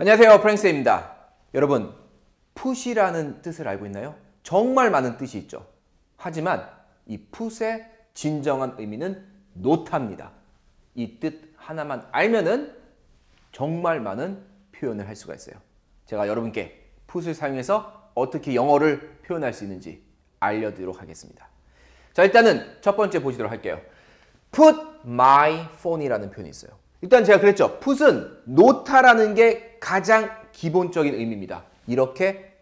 안녕하세요 프랭스입니다. 여러분 풋이라는 뜻을 알고 있나요? 정말 많은 뜻이 있죠. 하지만 이 풋의 진정한 의미는 노타입니다. 이 뜻 하나만 알면은 정말 많은 표현을 할 수가 있어요. 제가 여러분께 풋을 사용해서 어떻게 영어를 표현할 수 있는지 알려드리도록 하겠습니다. 자 일단은 첫 번째 보시도록 할게요. put my phone이라는 표현이 있어요. 일단 제가 그랬죠. put은 놓다라는 게 가장 기본적인 의미입니다. 이렇게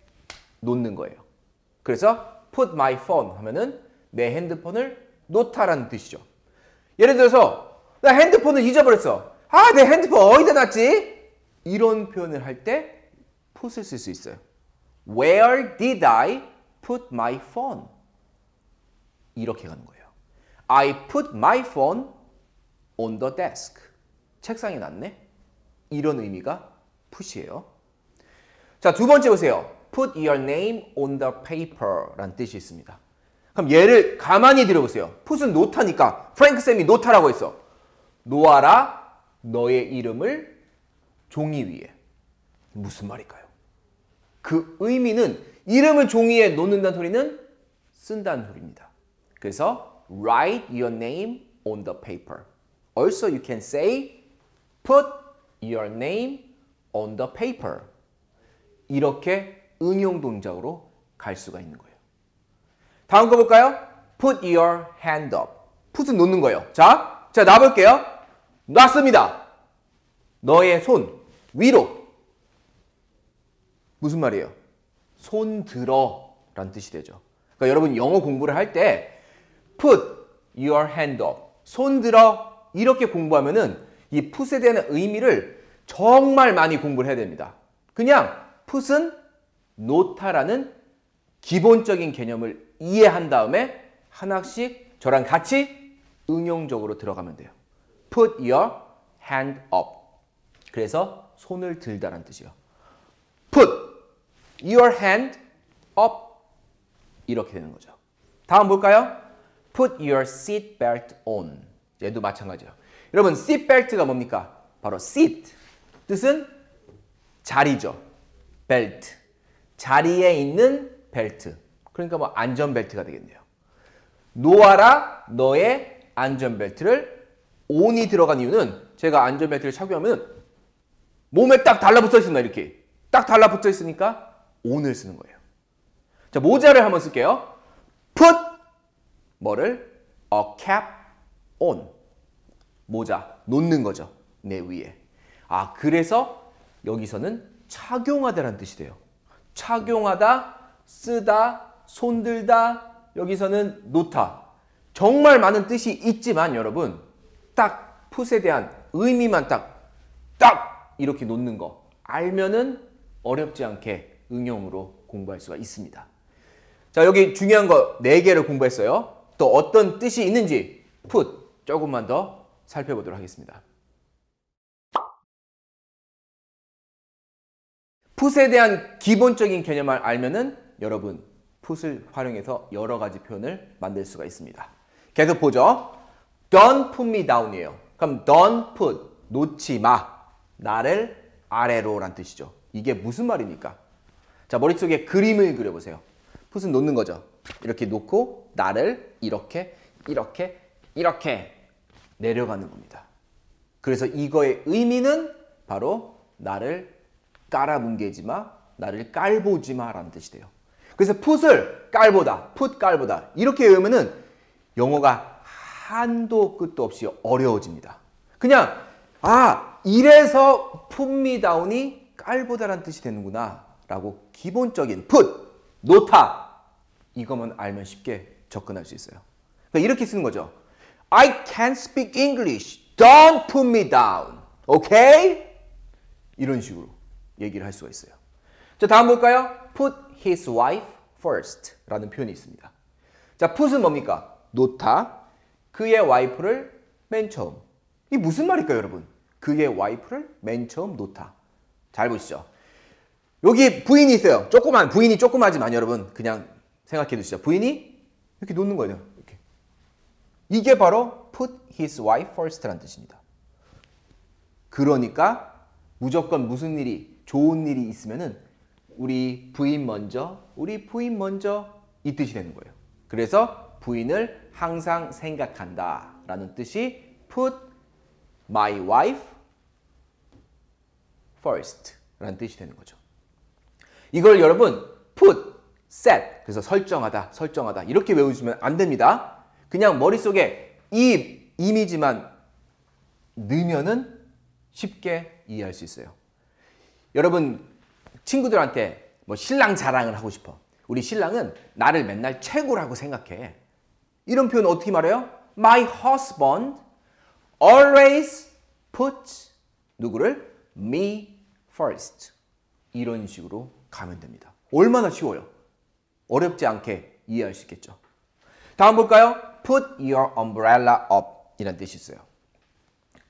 놓는 거예요. 그래서 put my phone 하면은 내 핸드폰을 놓다라는 뜻이죠. 예를 들어서 나 핸드폰을 잊어버렸어. 아, 내 핸드폰 어디다 놨지? 이런 표현을 할 때 put을 쓸 수 있어요. Where did I put my phone? 이렇게 가는 거예요. I put my phone on the desk. 책상에 놨네. 이런 의미가 put이에요. 자, 두 번째 보세요. Put your name on the paper 라는 뜻이 있습니다. 그럼 얘를 가만히 들어보세요. put은 노타니까 프랭크 쌤이 노타라고 했어. 놓아라 너의 이름을 종이 위에. 무슨 말일까요? 그 의미는 이름을 종이에 놓는다는 소리는 쓴다는 소리입니다. 그래서 write your name on the paper. Also you can say put your name on the paper. 이렇게 응용 동작으로 갈 수가 있는 거예요. 다음 거 볼까요? Put your hand up. put은 놓는 거예요. 자, 자 놔볼게요. 놨습니다. 너의 손 위로. 무슨 말이에요? 손 들어 라는 뜻이 되죠. 그러니까 여러분 영어 공부를 할 때 put your hand up. 손 들어 이렇게 공부하면은 이 put에 대한 의미를 정말 많이 공부를 해야 됩니다. 그냥 put은 놓다라는 기본적인 개념을 이해한 다음에 하나씩 저랑 같이 응용적으로 들어가면 돼요. Put your hand up. 그래서 손을 들다라는 뜻이에요. Put your hand up. 이렇게 되는 거죠. 다음 볼까요? Put your seat belt on. 얘도 마찬가지예요. 여러분, seat belt가 뭡니까? 바로 seat. 뜻은 자리죠. 벨트. 자리에 있는 벨트. 그러니까 뭐 안전벨트가 되겠네요. 놓아라 너의 안전벨트를 온이 들어간 이유는 제가 안전벨트를 착용하면 몸에 딱 달라붙어 있습니다. 이렇게. 딱 달라붙어 있으니까 온을 쓰는 거예요. 자, 모자를 한번 쓸게요. put 뭐를 a cap on. 모자 놓는 거죠. 내 위에. 아, 그래서 여기서는 착용하다라는 뜻이 돼요. 착용하다, 쓰다, 손들다, 여기서는 놓다. 정말 많은 뜻이 있지만 여러분, 딱 풋에 대한 의미만 딱, 딱 이렇게 놓는 거 알면은 어렵지 않게 응용으로 공부할 수가 있습니다. 자, 여기 중요한 거 4개를 공부했어요. 또 어떤 뜻이 있는지 풋 조금만 더 살펴보도록 하겠습니다. 풋에 대한 기본적인 개념을 알면은 여러분 풋을 활용해서 여러 가지 표현을 만들 수가 있습니다. 계속 보죠. Don't put me down이에요. 그럼 don't put 놓지 마 나를 아래로 란 뜻이죠. 이게 무슨 말입니까? 자 머릿속에 그림을 그려보세요. 풋은 놓는 거죠. 이렇게 놓고 나를 이렇게 이렇게 이렇게 내려가는 겁니다. 그래서 이거의 의미는 바로 나를 깔아뭉개지 마, 나를 깔보지 마라는 뜻이 돼요. 그래서 풋을 깔보다, 풋 깔보다 이렇게 외우면은 영어가 한도 끝도 없이 어려워집니다. 그냥 아 이래서 풋미다운이 깔보다라는 뜻이 되는구나 라고 기본적인 풋, 놓다 이것만 알면 쉽게 접근할 수 있어요. 그러니까 이렇게 쓰는 거죠. I can't speak English. Don't put me down. Okay? 이런 식으로. 얘기를 할 수가 있어요. 자, 다음 볼까요? Put his wife first 라는 표현이 있습니다. 자, put은 뭡니까? 놓다. 그의 와이프를 맨 처음. 이게 무슨 말일까요, 여러분? 그의 와이프를 맨 처음 놓다. 잘 보시죠. 여기 부인이 있어요. 조그만, 부인이 조그마지만 여러분, 그냥 생각해 두시죠. 부인이 이렇게 놓는 거예요. 이게 바로 put his wife first라는 뜻입니다. 그러니까 무조건 무슨 일이 좋은 일이 있으면은 우리 부인 먼저, 우리 부인 먼저 이 뜻이 되는 거예요. 그래서 부인을 항상 생각한다 라는 뜻이 put my wife first 라는 뜻이 되는 거죠. 이걸 여러분 put, set 그래서 설정하다, 설정하다 이렇게 외우시면 안 됩니다. 그냥 머릿속에 이 이미지만 넣으면은 쉽게 이해할 수 있어요. 여러분 친구들한테 뭐 신랑 자랑을 하고 싶어. 우리 신랑은 나를 맨날 최고라고 생각해. 이런 표현 어떻게 말해요? My husband always puts 누구를 me first. 이런 식으로 가면 됩니다. 얼마나 쉬워요. 어렵지 않게 이해할 수 있겠죠. 다음 볼까요? Put your umbrella up 이란 뜻이 있어요.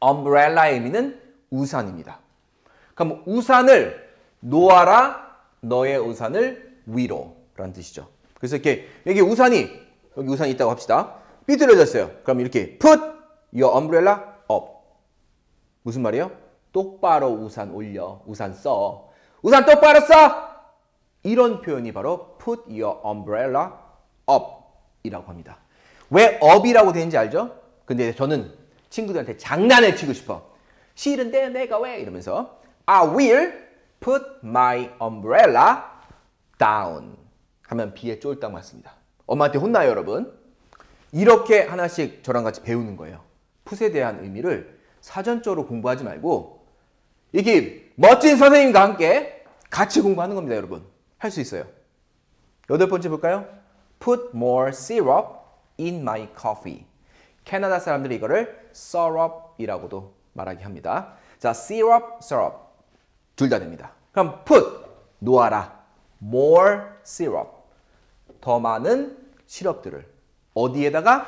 umbrella의 의미는 우산입니다. 그럼 우산을 놓아라 너의 우산을 위로 라는 뜻이죠. 그래서 이렇게 여기 우산이 여기 우산이 있다고 합시다. 삐뚤어졌어요. 그럼 이렇게 put your umbrella up. 무슨 말이에요? 똑바로 우산 올려. 우산 써. 우산 똑바로 써! 이런 표현이 바로 put your umbrella up 이라고 합니다. 왜 up이라고 되는지 알죠? 근데 저는 친구들한테 장난을 치고 싶어. 싫은데 내가 왜? 이러면서 I will put my umbrella down 하면 비에 쫄딱 맞습니다. 엄마한테 혼나요 여러분. 이렇게 하나씩 저랑 같이 배우는 거예요. 풋에 대한 의미를 사전적으로 공부하지 말고 이게 멋진 선생님과 함께 같이 공부하는 겁니다 여러분. 할 수 있어요. 여덟 번째 볼까요? Put more syrup in my coffee. 캐나다 사람들이 이거를 syrup이라고도 말하게 합니다. 자, syrup, syrup 둘 다 됩니다. 그럼 put 놓아라. more syrup 더 많은 시럽들을 어디에다가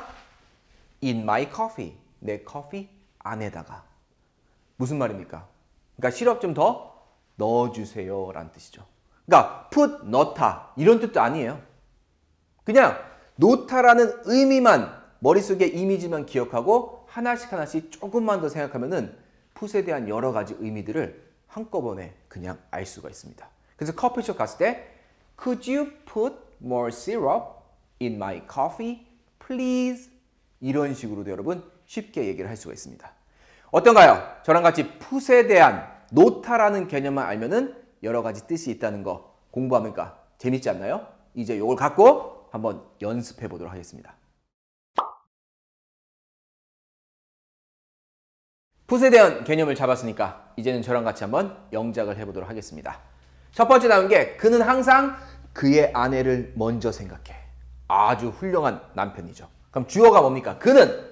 in my coffee 내 커피 안에다가 무슨 말입니까? 그러니까 시럽 좀 더 넣어주세요 라는 뜻이죠. 그러니까 put 넣다 이런 뜻도 아니에요. 그냥 놓다라는 의미만 머릿속에 이미지만 기억하고 하나씩 하나씩 조금만 더 생각하면은 풋에 대한 여러 가지 의미들을 한꺼번에 그냥 알 수가 있습니다. 그래서 커피숍 갔을 때 Could you put more syrup in my coffee, please? 이런 식으로도 여러분 쉽게 얘기를 할 수가 있습니다. 어떤가요? 저랑 같이 풋에 대한 노타라는 개념만 알면은 여러 가지 뜻이 있다는 거 공부하니까 재밌지 않나요? 이제 이걸 갖고 한번 연습해 보도록 하겠습니다. 풋에 대한 개념을 잡았으니까 이제는 저랑 같이 한번 영작을 해보도록 하겠습니다. 첫 번째 나온 게 그는 항상 그의 아내를 먼저 생각해. 아주 훌륭한 남편이죠. 그럼 주어가 뭡니까? 그는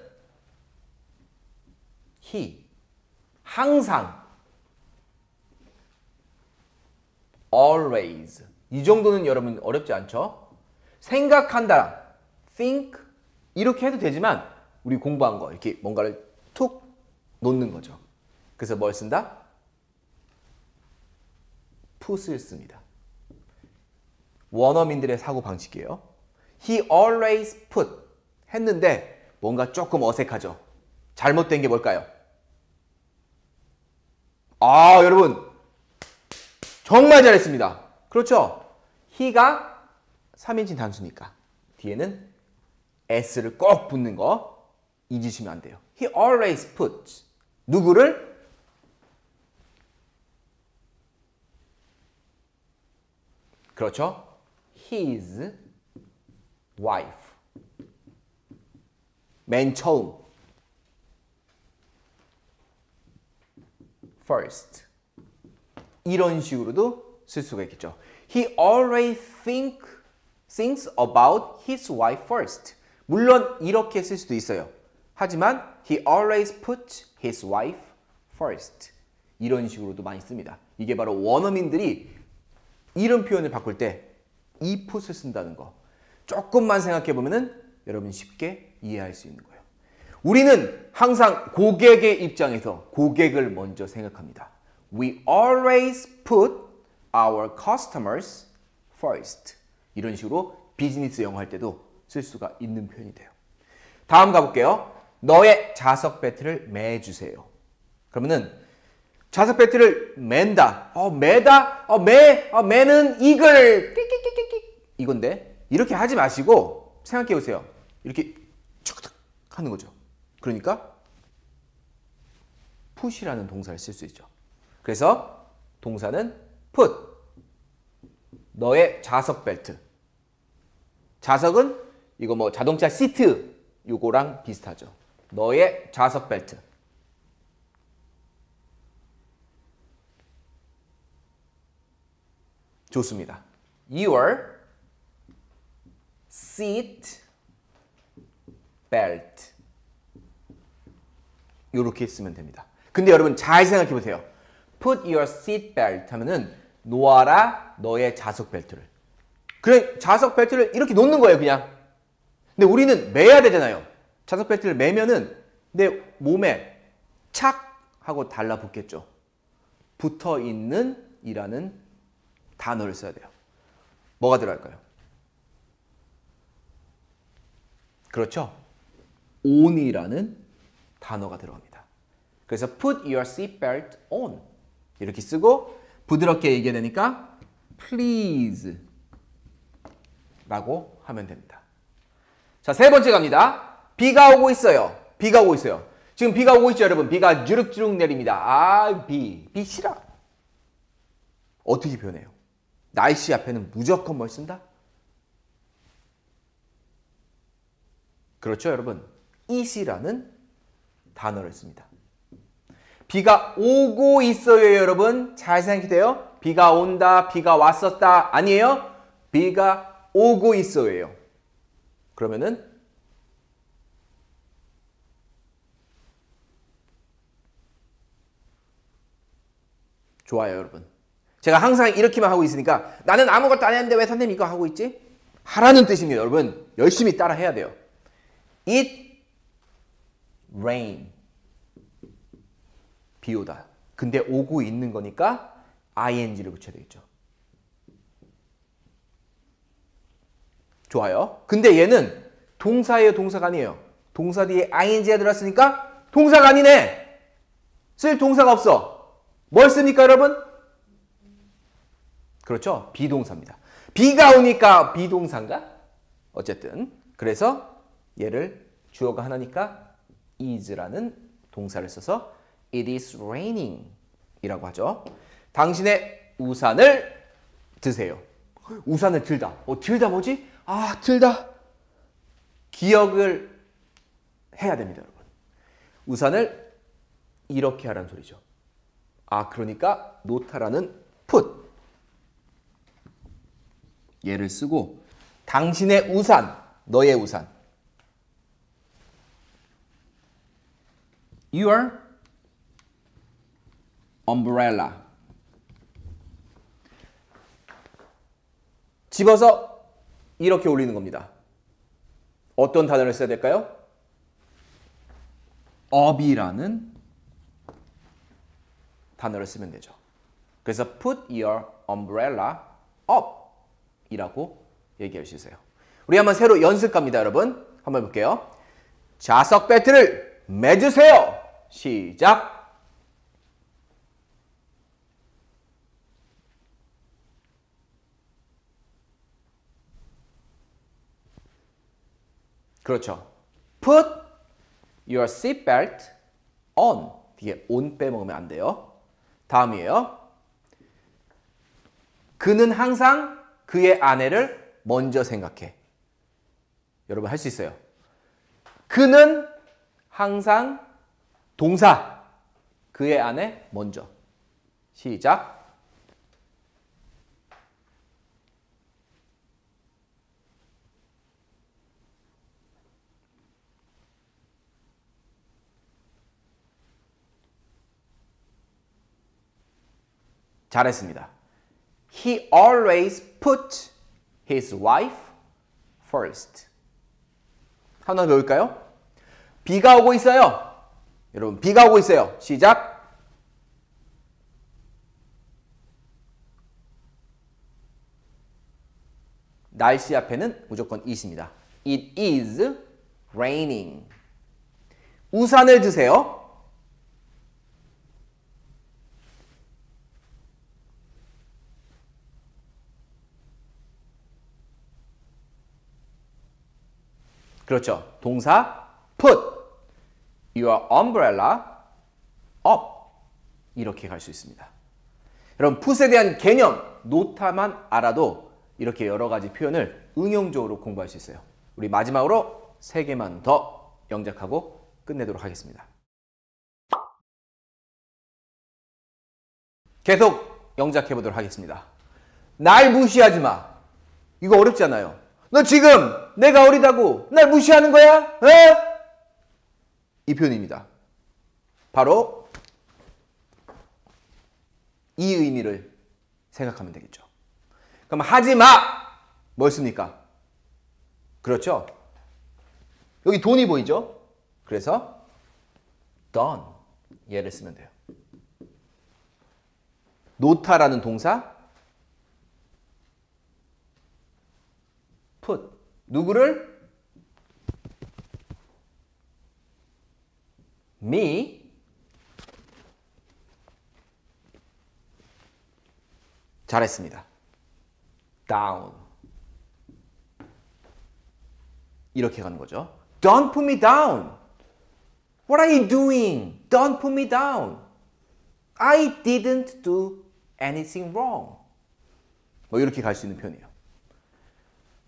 he 항상 always 이 정도는 여러분 어렵지 않죠? 생각한다 think 이렇게 해도 되지만 우리 공부한 거 이렇게 뭔가를 툭 놓는 거죠. 그래서 뭘 쓴다? put을 씁니다. 원어민들의 사고 방식이에요. He always put 했는데 뭔가 조금 어색하죠. 잘못된 게 뭘까요? 아, 여러분. 정말 잘했습니다. 그렇죠? he가 3인칭 단수니까 뒤에는 s를 꼭 붙는 거 잊으시면 안 돼요. He always puts 누구를 그렇죠? his wife. 맨 처음. first. 이런 식으로도 쓸 수가 있겠죠. He always think, thinks about his wife first. 물론 이렇게 쓸 수도 있어요. 하지만 he always puts his wife first. 이런 식으로도 많이 씁니다. 이게 바로 원어민들이 이런 표현을 바꿀 때 이 put을 쓴다는 거. 조금만 생각해 보면은 여러분 쉽게 이해할 수 있는 거예요. 우리는 항상 고객의 입장에서 고객을 먼저 생각합니다. We always put our customers first. 이런 식으로 비즈니스 영어 할 때도 쓸 수가 있는 표현이 돼요. 다음 가볼게요. 너의 자석 배트를 매주세요. 그러면은 자석 벨트를 맨다. 어, 매다. 어, 매. 어, 매는 이글. 이건데 이렇게 하지 마시고 생각해 보세요. 이렇게 쭉 하는 거죠. 그러니까 푸시라는 동사를 쓸 수 있죠. 그래서 동사는 put 너의 자석 벨트. 자석은 이거 뭐 자동차 시트 요거랑 비슷하죠. 너의 자석 벨트. 좋습니다. Your seat belt. 이렇게 쓰면 됩니다. 근데 여러분 잘 생각해 보세요. Put your seat belt 하면은 놓아라 너의 자석 벨트를. 그래 자석 벨트를 이렇게 놓는 거예요, 그냥. 근데 우리는 매야 되잖아요. 자석 벨트를 매면은 내 몸에 착 하고 달라붙겠죠. 붙어 있는 이라는 단어를 써야 돼요. 뭐가 들어갈까요? 그렇죠. on이라는 단어가 들어갑니다. 그래서 put your seatbelt on 이렇게 쓰고 부드럽게 얘기해야 되니까 please 라고 하면 됩니다. 자, 세 번째 갑니다. 비가 오고 있어요. 비가 오고 있어요. 지금 비가 오고 있죠, 여러분. 비가 주룩주룩 내립니다. 아, 비. 비 싫어. 어떻게 표현해요? 날씨 앞에는 무조건 뭘 쓴다? 그렇죠, 여러분. it이라는 단어를 씁니다. 비가 오고 있어요, 여러분. 잘 생각해요. 비가 온다, 비가 왔었다. 아니에요. 비가 오고 있어요. 그러면은 좋아요, 여러분. 제가 항상 이렇게만 하고 있으니까 나는 아무것도 안 했는데 왜 선생님 이거 하고 있지? 하라는 뜻입니다, 여러분. 열심히 따라 해야 돼요. It rain. 비 오다. 근데 오고 있는 거니까 ing를 붙여야 되겠죠. 좋아요. 근데 얘는 동사예요, 동사가 아니에요. 동사 뒤에 ing가 들어왔으니까 동사가 아니네. 쓸 동사가 없어. 뭘 씁니까, 여러분? 그렇죠? 비동사입니다. 비가 오니까 비동사인가? 어쨌든 그래서 얘를 주어가 하나니까 is라는 동사를 써서 it is raining 이라고 하죠. 당신의 우산을 드세요. 우산을 들다. 어, 들다 뭐지? 아, 들다. 기억을 해야 됩니다, 여러분. 우산을 이렇게 하라는 소리죠. 아, 그러니까 노타라는 put. 얘를 쓰고 당신의 우산, 너의 우산. Your umbrella. 집어서 이렇게 올리는 겁니다. 어떤 단어를 써야 될까요? up이라는 단어를 쓰면 되죠. 그래서 put your umbrella up 이라고 얘기해 주세요. 우리 한번 새로 연습 갑니다, 여러분. 한번 볼게요. 자석 배트를 매주세요. 시작. 그렇죠. Put your seatbelt on. 뒤에 on 빼먹으면 안 돼요. 다음이에요. 그는 항상 그의 아내를 먼저 생각해. 여러분 할 수 있어요. 그는 항상 동사 그의 아내 먼저. 시작. 잘했습니다. he always put his wife first. 하나 더 배울까요? 비가 오고 있어요. 여러분, 비가 오고 있어요. 시작. 날씨 앞에는 무조건 is입니다. It is raining. 우산을 드세요. 그렇죠. 동사 put your umbrella up 이렇게 갈 수 있습니다. 여러분 put에 대한 개념 노타만 알아도 이렇게 여러 가지 표현을 응용적으로 공부할 수 있어요. 우리 마지막으로 세 개만 더 영작하고 끝내도록 하겠습니다. 계속 영작해 보도록 하겠습니다. 날 무시하지 마. 이거 어렵지 않아요. 너 지금 내가 어리다고 날 무시하는 거야? 에? 이 표현입니다. 바로 이 의미를 생각하면 되겠죠. 그럼 하지 마! 뭐였습니까? 그렇죠? 여기 돈이 보이죠? 그래서 done 얘를 쓰면 돼요. 놓다라는 동사 put 누구를 me 잘했습니다. down 이렇게 가는 거죠. Don't put me down. What are you doing? Don't put me down. I didn't do anything wrong. 뭐 이렇게 갈 수 있는 표현이에요.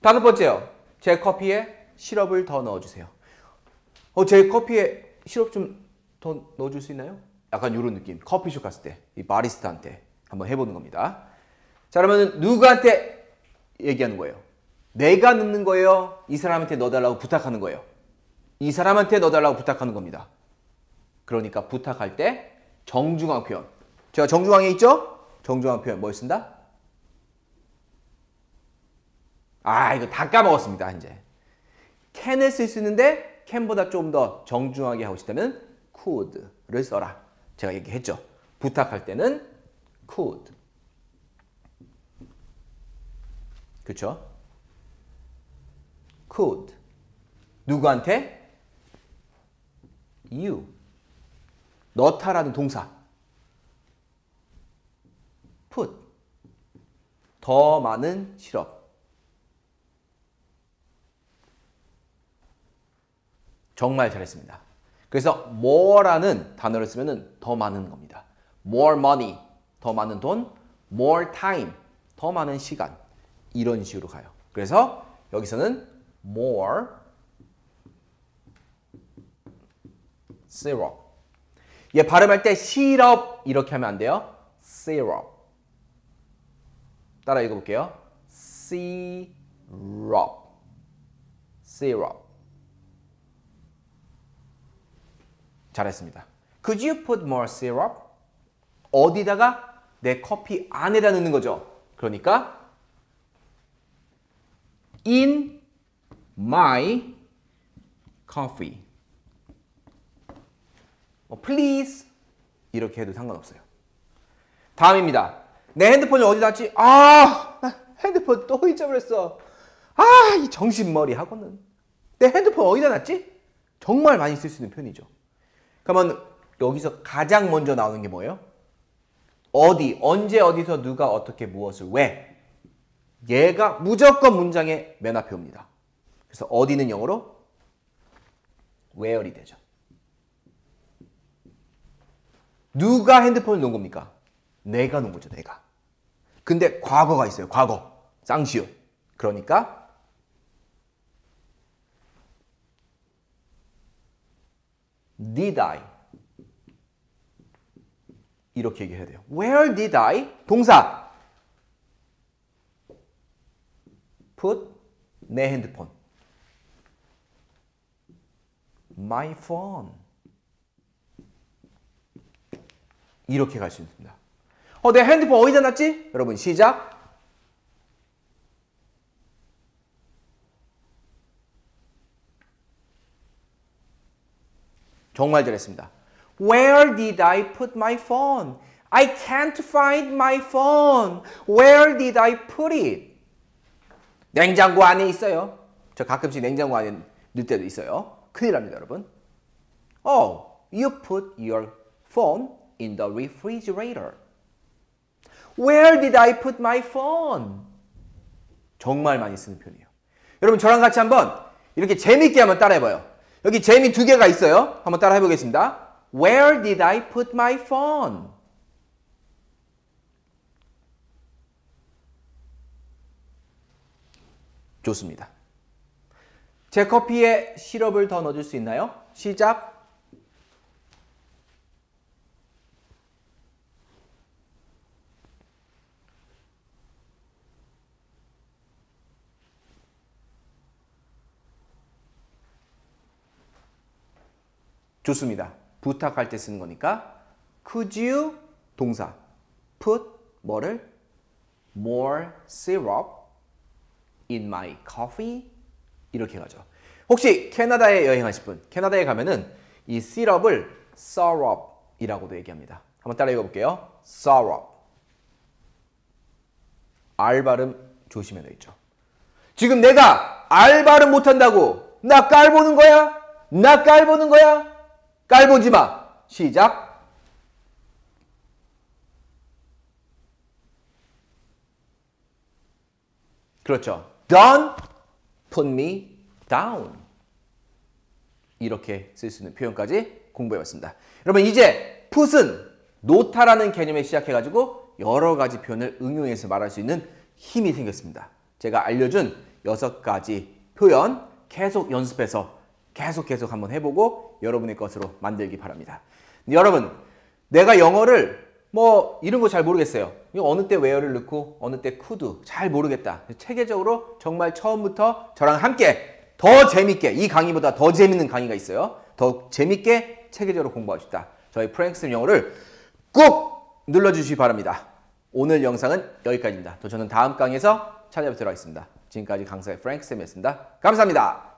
다섯 번째요. 제 커피에 시럽을 더 넣어주세요. 어, 제 커피에 시럽 좀 더 넣어줄 수 있나요? 약간 이런 느낌. 커피숍 갔을 때, 이 바리스타한테 한번 해보는 겁니다. 자, 그러면 누구한테 얘기하는 거예요? 내가 넣는 거예요? 이 사람한테 넣어달라고 부탁하는 거예요? 이 사람한테 넣어달라고 부탁하는 겁니다. 그러니까 부탁할 때 정중앙 표현. 제가 정중앙에 있죠? 정중앙 표현 뭘 쓴다? 아, 이거 다 까먹었습니다, 이제. can을 쓸 수 있는데 can보다 좀 더 정중하게 하고 싶다면 could를 써라. 제가 얘기했죠. 부탁할 때는 could. 그렇죠? could. 누구한테? you. 넣다라는 동사. put. 더 많은 시럽. 정말 잘했습니다. 그래서 more라는 단어를 쓰면 더 많은 겁니다. more money, 더 많은 돈, more time, 더 많은 시간. 이런 식으로 가요. 그래서 여기서는 more syrup. 얘 발음할 때 시럽 이렇게 하면 안 돼요. syrup. 따라 읽어볼게요. syrup. syrup. 잘했습니다. Could you put more syrup? 어디다가 내 커피 안에다 넣는 거죠. 그러니까 in my coffee. 뭐 please 이렇게 해도 상관없어요. 다음입니다. 내 핸드폰이 어디 놨지? 아, 나 핸드폰 또 잊어버렸어. 아, 이 정신머리 하고는 내 핸드폰 어디다 놨지? 정말 많이 쓸 수 있는 표현이죠. 그러면 여기서 가장 먼저 나오는 게 뭐예요? 어디, 언제, 어디서, 누가, 어떻게, 무엇을, 왜. 얘가 무조건 문장의 맨 앞에 옵니다. 그래서 어디는 영어로 where이 되죠. 누가 핸드폰을 놓은 겁니까? 내가 놓은 거죠, 내가. 근데 과거가 있어요, 과거. 쌍시옷. 그러니까 did I 이렇게 얘기해야 돼요. Where did I? 동사 put 내 핸드폰 my phone 이렇게 갈 수 있습니다. 어, 내 핸드폰 어디다 놨지? 여러분 시작. 정말 잘했습니다. Where did I put my phone? I can't find my phone. Where did I put it? 냉장고 안에 있어요. 저 가끔씩 냉장고 안에 넣을 때도 있어요. 큰일 납니다, 여러분. Oh, you put your phone in the refrigerator. Where did I put my phone? 정말 많이 쓰는 표현이에요. 여러분 저랑 같이 한번 이렇게 재밌게 한번 따라해봐요. 여기 재미 두 개가 있어요. 한번 따라 해보겠습니다. Where did I put my phone? 좋습니다. 제 커피에 시럽을 더 넣어줄 수 있나요? 시작. 좋습니다. 부탁할 때 쓰는 거니까 could you 동사 put 뭐를 more syrup in my coffee 이렇게 가죠. 혹시 캐나다에 여행하실 분, 캐나다에 가면은 이 시럽을 syrup이라고도 얘기합니다. 한번 따라 읽어볼게요. syrup. R 발음 조심해야 되겠죠. 지금 내가 R 발음 못한다고 나 깔보는 거야? 나 깔보는 거야? 깔보지 마. 시작. 그렇죠. Don't put me down. 이렇게 쓸 수 있는 표현까지 공부해봤습니다. 여러분 이제 put은 노타라는 개념에 시작해가지고 여러 가지 표현을 응용해서 말할 수 있는 힘이 생겼습니다. 제가 알려준 여섯 가지 표현 계속 연습해서 계속 계속 한번 해보고 여러분의 것으로 만들기 바랍니다. 여러분, 내가 영어를 뭐 이런 거 잘 모르겠어요. 어느 때 where를 넣고 어느 때 could 잘 모르겠다. 체계적으로 정말 처음부터 저랑 함께 더 재밌게 이 강의보다 더 재밌는 강의가 있어요. 더 재밌게 체계적으로 공부하고 싶다. 저희 프랭스 영어를 꼭 눌러주시기 바랍니다. 오늘 영상은 여기까지입니다. 또 저는 다음 강의에서 찾아뵙도록 하겠습니다. 지금까지 강사의 프랭크 쌤이었습니다. 감사합니다.